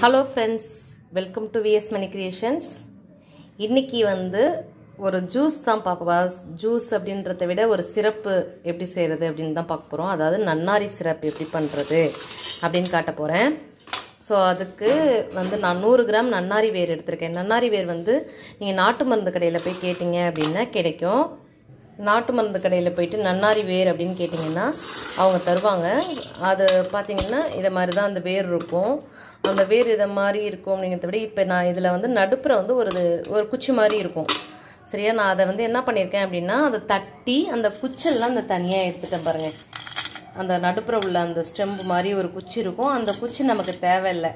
Hello friends welcome to V S Mani creations இன்னைக்கு வந்து ஒரு ஜூஸ் தான் பார்க்க ஜூஸ் அப்படின்றத விட ஒரு சிறப்பு எப்படி செய்கிறது அப்படின்னு தான் பார்க்க போகிறோம் அதாவது நன்னாரி சிரப் எப்படி பண்ணுறது அப்படின்னு காட்ட போகிறேன் ஸோ அதுக்கு வந்து நான் நூறு கிராம் நன்னாரி வேர் எடுத்திருக்கேன். நன்னாரி வேர் வந்து நீங்கள் நாட்டு மருந்து கடையில் போய் கேட்டிங்க அப்படின்னா கிடைக்கும். நாட்டு மருந்து கடையில் போயிட்டு நன்னாரி வேர் அப்படின்னு கேட்டிங்கன்னா அவங்க தருவாங்க. அது பார்த்தீங்கன்னா இதை மாதிரி தான் அந்த வேர் இருக்கும். அந்த வேர் இதை மாதிரி இருக்கும் அப்படிங்கிறத விட இப்போ நான் இதில் வந்து நடுப்புற வந்து ஒரு ஒரு குச்சி மாதிரி இருக்கும். சரியா? நான் அதை வந்து என்ன பண்ணியிருக்கேன் அப்படின்னா அதை தட்டி அந்த குச்செல்லாம் அந்த தனியாக எடுத்துட்டேன் பாருங்கள் அந்த நடுப்புற உள்ள அந்த ஸ்டெம்பு மாதிரி ஒரு குச்சி இருக்கும். அந்த குச்சி நமக்கு தேவையில்லை.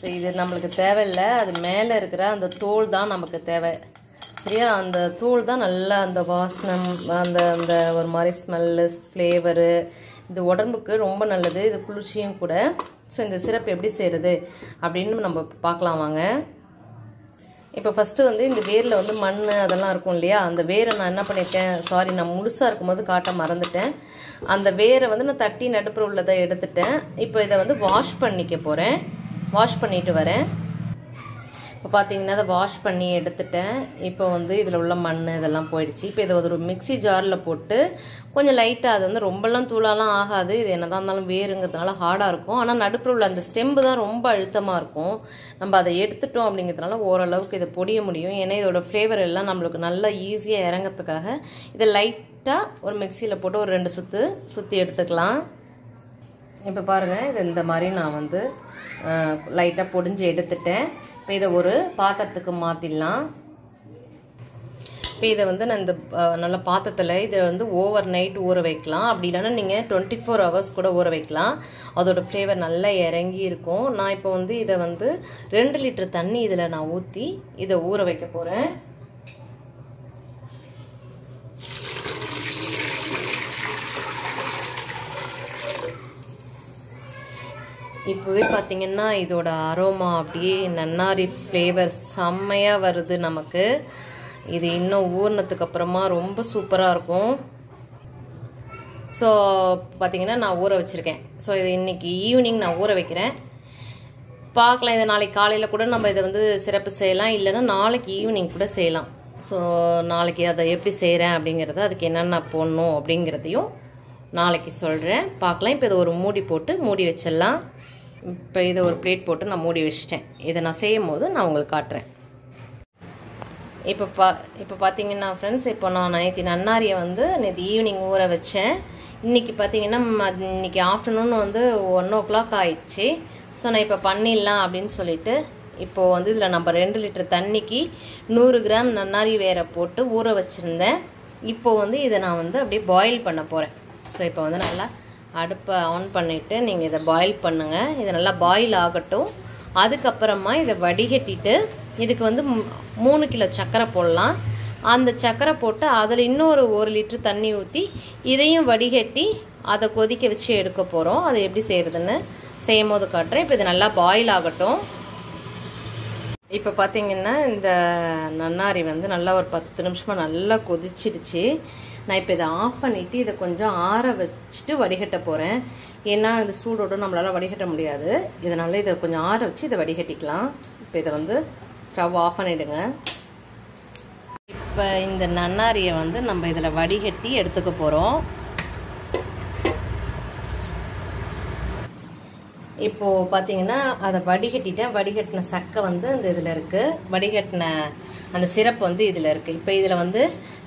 ஸோ இது நம்மளுக்கு தேவையில்லை. அது மேலே இருக்கிற அந்த தோல் தான் நமக்கு தேவை. சரியா? அந்த தூள் தான் நல்லா அந்த வாசனம் அந்த அந்த ஒரு மாதிரி ஸ்மெல்லு ஃப்ளேவரு இது உடம்புக்கு ரொம்ப நல்லது. இது குளிர்ச்சியும் கூட. ஸோ இந்த சிரப் எப்படி செய்கிறது அப்படின்னு நம்ம பார்க்கலாம் வாங்க. இப்போ ஃபஸ்ட்டு வந்து இந்த வேரில் வந்து மண் அதெல்லாம் இருக்கும் இல்லையா? அந்த வேரை நான் என்ன பண்ணிட்டேன் சாரி நான் முழுசாக இருக்கும்போது காட்ட மறந்துட்டேன். அந்த வேரை வந்து நான் தட்டி நடுப்புற உள்ளதை எடுத்துட்டேன். இப்போ இதை வந்து வாஷ் பண்ணிக்க போகிறேன் வாஷ் பண்ணிட்டு வரேன். இப்போ பார்த்தீங்கன்னா அதை வாஷ் பண்ணி எடுத்துட்டேன். இப்போ வந்து இதில் உள்ள மண் இதெல்லாம் போயிடுச்சு. இப்போ இதை ஒரு மிக்சி ஜாரில் போட்டு கொஞ்சம் லைட்டாக அது வந்து ரொம்பலாம் தூளாலாம் ஆகாது. இது என்னதான் இருந்தாலும் வேறுங்கிறதுனால ஹார்டாக இருக்கும். ஆனால் நடுப்புற உள்ள அந்த ஸ்டெம்பு தான் ரொம்ப அழுத்தமாக இருக்கும். நம்ம அதை எடுத்துட்டோம் அப்படிங்கிறதுனால ஓரளவுக்கு இதை பொடிய முடியும். ஏன்னா இதோட ஃப்ளேவர் எல்லாம் நம்மளுக்கு நல்லா ஈஸியாக இறங்கிறதுக்காக இதை லைட்டாக ஒரு மிக்சியில் போட்டு ஒரு ரெண்டு சுற்று சுற்றி எடுத்துக்கலாம். இப்போ பாருங்கள் இது இந்த மாதிரி நான் வந்து லைட்டாக பொடிஞ்சு எடுத்துட்டேன். இப்போ இதை ஒரு பாத்திரத்துக்கு மாற்றிடலாம் இப்போ இதை வந்து நான் இந்த நல்ல பாத்திரத்தில் இதை வந்து ஓவர் நைட் ஊற வைக்கலாம். அப்படி இல்லைன்னா நீங்கள் டுவெண்ட்டி ஃபோர் ஹவர்ஸ் கூட ஊற வைக்கலாம். அதோடய ஃப்ளேவர் நல்லா இறங்கி இருக்கும். நான் இப்போ வந்து இதை வந்து ரெண்டு லிட்டர் தண்ணி இதில் நான் ஊற்றி இதை ஊற வைக்க போகிறேன் இப்போவே பார்த்தீங்கன்னா இதோட அரோமா அப்படியே நன்னாரி ஃப்ளேவர் செம்மையாக வருது நமக்கு. இது இன்னும் ஊறினதுக்கு அப்புறமா ரொம்ப சூப்பராக இருக்கும். ஸோ பார்த்தீங்கன்னா நான் ஊற வச்சுருக்கேன். ஸோ இது இன்றைக்கி ஈவினிங் நான் ஊற வைக்கிறேன். பார்க்கலாம் இதை நாளைக்கு காலையில் கூட நம்ம இதை வந்து சிறப்பு செய்யலாம். இல்லைன்னா நாளைக்கு ஈவினிங் கூட செய்யலாம். ஸோ நாளைக்கு அதை எப்படி செய்கிறேன் அப்படிங்கிறத அதுக்கு என்னென்ன போடணும் அப்படிங்கிறதையும் நாளைக்கு சொல்கிறேன் பார்க்கலாம் இப்போ இதை ஒரு மூடி போட்டு மூடி வச்சிடலாம். இப்போ இதை ஒரு பிளேட் போட்டு நான் மூடி வச்சிட்டேன். இதை நான் செய்யும் போது நான் உங்களுக்கு காட்டுறேன். இப்போ பா இப்போ பார்த்தீங்கன்னா ஃப்ரெண்ட்ஸ் இப்போ நான் நேற்று நன்னாரியை வந்து நேற்று ஈவினிங் ஊற வச்சேன். இன்றைக்கி பார்த்தீங்கன்னா இன்றைக்கி ஆஃப்டர்நூன் வந்து ஒன் ஓ கிளாக் ஆயிடுச்சு. ஸோ நான் இப்போ பண்ணிடலாம் அப்படின்னு சொல்லிட்டு இப்போது வந்து இதில் நம்ம ரெண்டு லிட்டர் தண்ணிக்கு நூறு கிராம் நன்னாரி வேற போட்டு ஊற வச்சுருந்தேன். இப்போது வந்து இதை நான் வந்து அப்படியே பாயில் பண்ண போகிறேன் ஸோ இப்போ வந்து நல்லா அடுப்பை ஆன் பண்ணிவிட்டு நீங்கள் இதை பாயில் பண்ணுங்கள் இது நல்லா பாயில் ஆகட்டும். அதுக்கப்புறமா இதை வடிகட்டிட்டு இதுக்கு வந்து மூணு கிலோ சர்க்கரை போடலாம். அந்த சர்க்கரை போட்டு அதில் இன்னொரு ஒரு லிட்டர் தண்ணி ஊற்றி இதையும் வடிகட்டி அதை கொதிக்க வச்சு எடுக்க போகிறோம் அதை எப்படி செய்கிறதுன்னு செய்யும் போது காட்டுறேன். இப்போ இது நல்லா பாயில் ஆகட்டும். இப்போ பார்த்தீங்கன்னா இந்த நன்னாரி வந்து நல்லா ஒரு பத்து நிமிஷமாக நல்லா கொதிச்சிடுச்சு. நான் இப்போ இதை ஆஃப் பண்ணிவிட்டு இதை கொஞ்சம் ஆற வச்சுட்டு வடிகட்ட போகிறேன் ஏன்னா இந்த சூடோடு நம்மளால் வடிகட்ட முடியாது. இதனால் இதை கொஞ்சம் ஆற வச்சு இதை வடிகட்டிக்கலாம். இப்போ இதை வந்து ஸ்டவ் ஆஃப் பண்ணிவிடுங்க இப்போ இந்த நன்னாரியை வந்து நம்ம இதில் வடிகட்டி எடுத்துக்க போகிறோம் இப்போது பார்த்தீங்கன்னா அதை வடிகட்டிட்டேன். வடிகட்டின சக்கை வந்து அந்த இதில் இருக்குது வடிகட்டின அந்த சிரப் வந்து இதில் இருக்குது இப்போ இதில் வந்து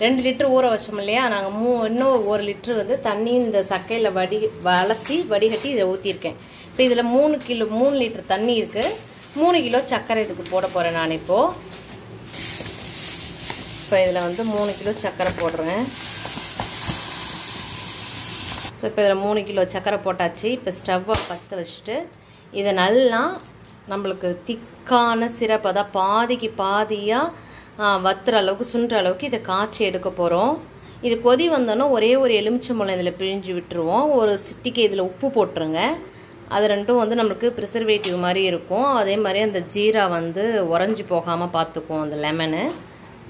ரெண்டு லிட்டர் ஊற வச்சோம் இல்லையா? நாங்கள் மூ இன்னும் ஒரு லிட்டர் வந்து தண்ணி இந்த சக்கையில் வடி அலசி வடிகட்டி இதை ஊற்றிருக்கேன் இப்போ இதில் மூணு கிலோ மூணு லிட்டர் தண்ணி இருக்குது மூணு கிலோ சர்க்கரை இதுக்கு போட போகிறேன் நான் இப்போது இப்போ இதில் வந்து மூணு கிலோ சர்க்கரை போடுறேன். ஸோ இப்போ இதில் மூணு கிலோ சர்க்கரை போட்டாச்சு. இப்போ ஸ்டவ்வை பற்ற வச்சுட்டு இதை நல்லா நம்மளுக்கு திக்கான சிரப் தான் பாதிக்கு பாதியாக வத்துற அளவுக்கு சுண்டுற அளவுக்கு இதை காய்ச்சி எடுக்க போகிறோம் இது கொதி வந்தோன்னா ஒரே ஒரு எலுமிச்சம்பழம் இதில் பிழிஞ்சு விட்டுருவோம். ஒரு சிட்டிக்கு இதில் உப்பு போட்டுருங்க. அது ரெண்டும் வந்து நம்மளுக்கு ப்ரிசர்வேட்டிவ் மாதிரி இருக்கும். அதே மாதிரி அந்த ஜீரா வந்து உறைஞ்சி போகாமல் பார்த்துக்கும் அந்த லெமனு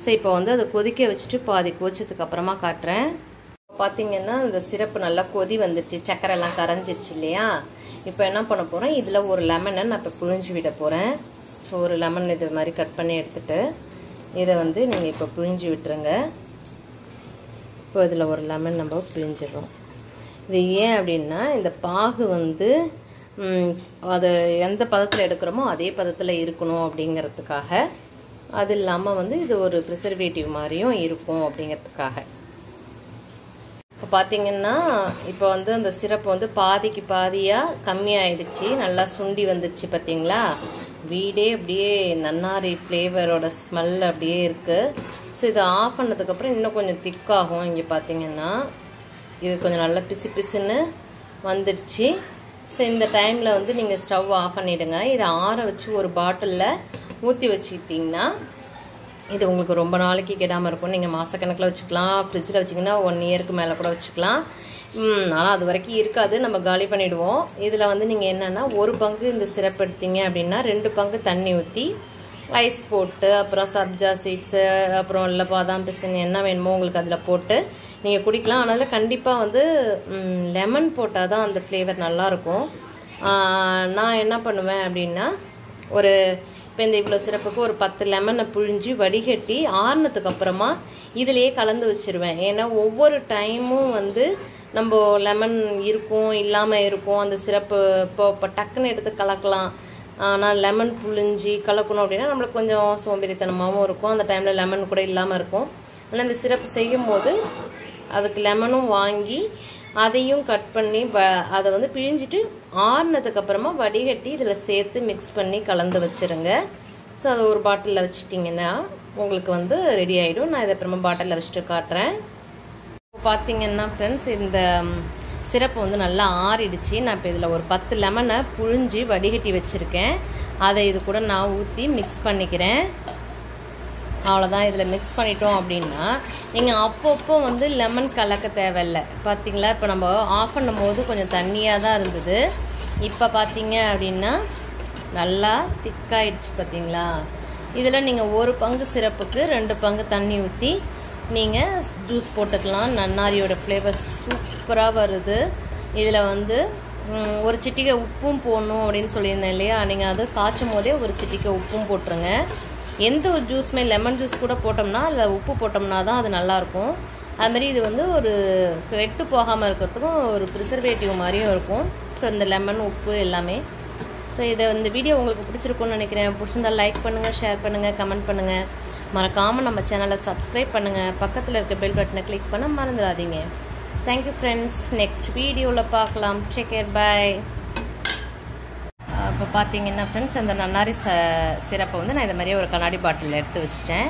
ஸோ இப்போ வந்து அதை கொதிக்க வச்சுட்டு பாதி கொதிச்சதுக்கு அப்புறமா காட்டுறேன். பார்த்தீங்கன்னா இந்த சிரப்பு நல்லா கொதி வந்துருச்சு சக்கரைலாம் எல்லாம் கரைஞ்சிருச்சு இல்லையா? இப்போ என்ன பண்ண போகிறேன் இதில் ஒரு லெமனை நான் இப்போ புழிஞ்சு விட போகிறேன் ஸோ ஒரு லெமன் இது மாதிரி கட் பண்ணி எடுத்துட்டு இதை வந்து நீங்கள் இப்போ புழிஞ்சு விட்டுருங்க. இப்போ இதில் ஒரு லெமன் நம்ம பிழிஞ்சிடுறோம். இது ஏன் அப்படின்னா இந்த பாகு வந்து அது எந்த பதத்தில் எடுக்கிறோமோ அதே பதத்தில் இருக்கணும் அப்படிங்கிறதுக்காக. அது இல்லாமல் வந்து இது ஒரு ப்ரிசர்வேட்டிவ் மாதிரியும் இருக்கும் அப்படிங்கிறதுக்காக. இப்போ பார்த்தீங்கன்னா இப்போ வந்து அந்த சிரப்பு வந்து பாதிக்கு பாதியாக கம்மியாயிடுச்சு. நல்லா சுண்டி வந்துடுச்சு பார்த்தீங்களா வீடே அப்படியே நன்னாரி ஃப்ளேவரோட ஸ்மெல் அப்படியே இருக்குது ஸோ இதை ஆஃப் பண்ணதுக்கப்புறம் இன்னும் கொஞ்சம் திக்காகும் இங்கே பார்த்தீங்கன்னா இது கொஞ்சம் நல்லா பிசு பிசுன்னு வந்துடுச்சு. ஸோ இந்த டைமில் வந்து நீங்கள் ஸ்டவ் ஆஃப் பண்ணிவிடுங்க இதை ஆற வச்சு ஒரு பாட்டிலில் ஊற்றி வச்சுக்கிட்டிங்கன்னா இது உங்களுக்கு ரொம்ப நாளைக்கு கெடாமல் இருக்கும். நீங்கள் மாதக்கணக்கில் வச்சுக்கலாம். ஃப்ரிட்ஜில் வச்சிங்கன்னா ஒன் இயருக்கு மேலே கூட வச்சுக்கலாம். ஆனால் அது வரைக்கும் இருக்காது. நம்ம காலி பண்ணிவிடுவோம் இதில் வந்து நீங்கள் என்னென்னா ஒரு பங்கு இந்த சிரப் எடுத்தீங்க அப்படின்னா ரெண்டு பங்கு தண்ணி ஊற்றி ஐஸ் போட்டு அப்புறம் சப்ஜா சீட்ஸு அப்புறம் இல்லை பாதாம் பிசின் என்ன வேணுமோ உங்களுக்கு அதில் போட்டு நீங்கள் குடிக்கலாம். அதனால் கண்டிப்பாக வந்து லெமன் போட்டால் தான் அந்த ஃப்ளேவர் நல்லாயிருக்கும் நான் என்ன பண்ணுவேன் அப்படின்னா ஒரு இப்போ இந்த இவ்வளோ சிறப்புக்கு ஒரு பத்து லெமனை புழிஞ்சு வடிகட்டி ஆறுனதுக்கு அப்புறமா இதிலேயே கலந்து வச்சுருவேன். ஏன்னா ஒவ்வொரு டைமும் வந்து நம்ம லெமன் இருக்கும் இல்லாமல் இருக்கும். அந்த சிறப்பு இப்போ இப்போ டக்குன்னு எடுத்து கலக்கலாம். ஆனால் லெமன் புழிஞ்சி கலக்கணும் அப்படின்னா நம்மளுக்கு கொஞ்சம் சோம்பேறித்தனமாகவும் இருக்கும். அந்த டைமில் லெமன் கூட இல்லாமல் இருக்கும். ஆனால் இந்த சிறப்பு செய்யும்போது அதுக்கு லெமனும் வாங்கி அதையும் கட் பண்ணி அதை வந்து பிழிஞ்சிட்டு ஆறுனதுக்கப்புறமா வடிகட்டி இதில் சேர்த்து மிக்ஸ் பண்ணி கலந்து வச்சுருங்க. ஸோ அதை ஒரு பாட்டிலில் வச்சுட்டிங்கன்னா உங்களுக்கு வந்து ரெடி ஆகிடும் நான் இதை அப்புறமா பாட்டிலில் வச்சுட்டு காட்டுறேன். இப்போ பார்த்தீங்கன்னா ஃப்ரெண்ட்ஸ் இந்த சிரப்பு வந்து நல்லா ஆறிடுச்சு. நான் இப்போ இதில் ஒரு பத்து லெமனை புழிஞ்சு வடிகட்டி வச்சுருக்கேன். அதை இது கூட நான் ஊற்றி மிக்ஸ் பண்ணிக்கிறேன். அவ்வளோதான் இதில் மிக்ஸ் பண்ணிட்டோம் அப்படின்னா நீங்கள் அப்பப்போ வந்து லெமன் கலக்க தேவையில்லை. பார்த்தீங்களா இப்போ நம்ம ஆஃப் பண்ணும் போது கொஞ்சம் தண்ணியாக தான் இருந்தது. இப்போ பார்த்தீங்க அப்படின்னா நல்லா திக்காயிடுச்சு பார்த்தீங்களா இதில் நீங்கள் ஒரு பங்கு சிரப்புக்கு ரெண்டு பங்கு தண்ணி ஊற்றி நீங்கள் ஜூஸ் போட்டுக்கலாம். நன்னாரியோட ஃப்ளேவர் சூப்பராக வருது. இதில் வந்து ஒரு சிட்டிகை உப்பும் போடணும் அப்படின்னு சொல்லியிருந்தேன் இல்லையா? நீங்கள் அது காய்ச்சும் போதே ஒரு சிட்டிகை உப்பும் போட்டுருங்க. எந்த ஒரு ஜூஸுமே லெமன் ஜூஸ் கூட போட்டோம்னா அதில் உப்பு போட்டோம்னா தான் அது நல்லாயிருக்கும் அதுமாரி இது வந்து ஒரு கெட்டு போகாமல் இருக்கிறதுக்கும் ஒரு ப்ரிசர்வேட்டிவ் மாதிரியும் இருக்கும். ஸோ இந்த லெமன் உப்பு எல்லாமே. ஸோ இதை இந்த வீடியோ உங்களுக்கு பிடிச்சிருக்கும்னு நினைக்கிறேன். பிடிச்சிருந்தால் லைக் பண்ணுங்கள் ஷேர் பண்ணுங்கள் கமெண்ட் பண்ணுங்கள் மறக்காமல் நம்ம சேனலை சப்ஸ்கிரைப் பண்ணுங்கள் பக்கத்தில் இருக்க பெல் பட்டனை கிளிக் பண்ண மறந்துடாதீங்க. தேங்க்யூ ஃப்ரெண்ட்ஸ் நெக்ஸ்ட் வீடியோவில் பார்க்கலாம். டேக் கேர் பாய் இப்போ பார்த்தீங்கன்னா ஃப்ரெண்ட்ஸ் அந்த நன்னாரி ச சிறப்பை வந்து நான் இதை மாதிரியே ஒரு கண்ணாடி பாட்டிலில் எடுத்து வச்சுட்டேன்.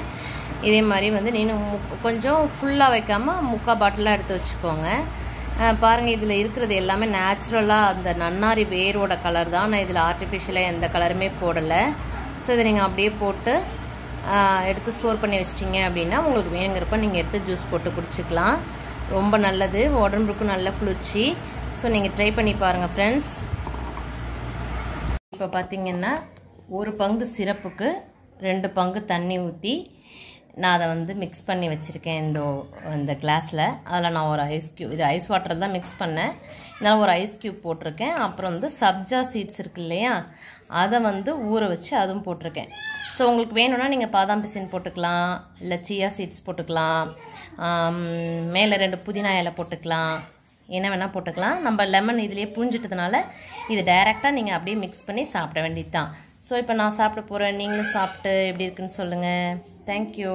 இதே மாதிரி வந்து நீனும் கொஞ்சம் ஃபுல்லாக வைக்காமல் முக்கால் பாட்டிலாக எடுத்து வச்சுக்கோங்க. பாருங்கள் இதில் இருக்கிறது எல்லாமே நேச்சுரலாக அந்த நன்னாரி வேரோட கலர் தான். நான் இதில் ஆர்டிஃபிஷியலாக எந்த கலருமே போடலை. ஸோ இதை நீங்கள் அப்படியே போட்டு எடுத்து ஸ்டோர் பண்ணி வச்சிட்டிங்க அப்படின்னா உங்களுக்கு வேணுங்கிறப்ப நீங்கள் எடுத்து ஜூஸ் போட்டு குடிச்சிக்கலாம். ரொம்ப நல்லது. உடம்புக்கும் நல்ல குளிர்ச்சி. ஸோ நீங்கள் ட்ரை பண்ணி பாருங்கள் ஃப்ரெண்ட்ஸ் இப்போ பார்த்திங்கன்னா ஒரு பங்கு சிரப்புக்கு ரெண்டு பங்கு தண்ணி ஊற்றி நான் அதை வந்து மிக்ஸ் பண்ணி வச்சுருக்கேன் இந்த இந்த கிளாஸில் அதில் நான் ஒரு ஐஸ் க்யூப் இது ஐஸ் வாட்டர் தான் மிக்ஸ் பண்ணேன். இதனால் ஒரு ஐஸ் க்யூப் போட்டிருக்கேன். அப்புறம் வந்து சப்ஜா சீட்ஸ் இருக்கு இல்லையா அதை வந்து ஊற வச்சு அதுவும் போட்டிருக்கேன். ஸோ உங்களுக்கு வேணும்னா நீங்கள் பாதாம் பிசின் போட்டுக்கலாம் இல்லை சியா சீட்ஸ் போட்டுக்கலாம் மேலே ரெண்டு புதினா இலை போட்டுக்கலாம். என்ன வேணால் போட்டுக்கலாம். நம்ம லெமன் இதுலேயே புரிஞ்சிட்டதுனால இது டைரெக்டாக நீங்கள் அப்படியே மிக்ஸ் பண்ணி சாப்பிட வேண்டியது தான் ஸோ இப்போ நான் சாப்பிட போகிறேன் நீங்களும் சாப்பிட்டு எப்படி இருக்குன்னு சொல்லுங்கள் தேங்க்யூ